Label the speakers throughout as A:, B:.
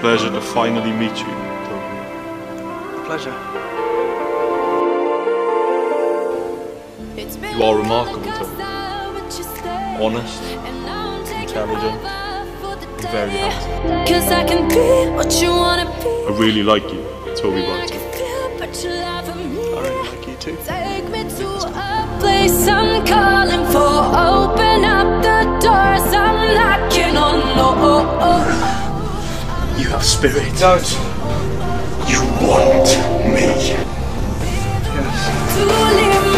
A: pleasure to finally meet you, Toby.
B: Pleasure.
A: You are remarkable, Toby. Honest, intelligent, and very handsome.
C: Cause I can be what you wanna be.
A: I really like you, Toby Brighter.
C: But you love me.
B: I really like you too. Spirit.
D: Don't.
E: You want me.
C: To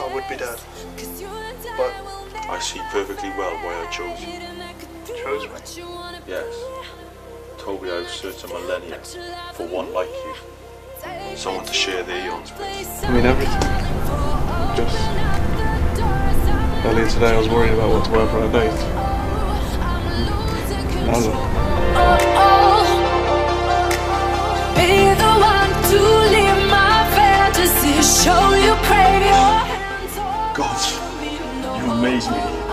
C: I
B: would be dead.
C: But
A: I see perfectly well why I chose you.
B: Chose me?
A: Yes. Toby, I've searched a millennia for one like you. Someone to share their eons with.
B: I mean everything. earlier today, I was worried about what to wear for our date. Now oh, look. God, you amaze me.